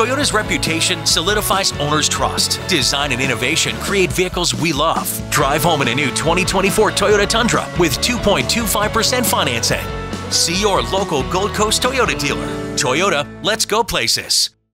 Toyota's reputation solidifies owners' trust. Design and innovation create vehicles we love. Drive home in a new 2024 Toyota Tundra with 2.25% financing. See your local Gold Coast Toyota dealer. Toyota, let's go places.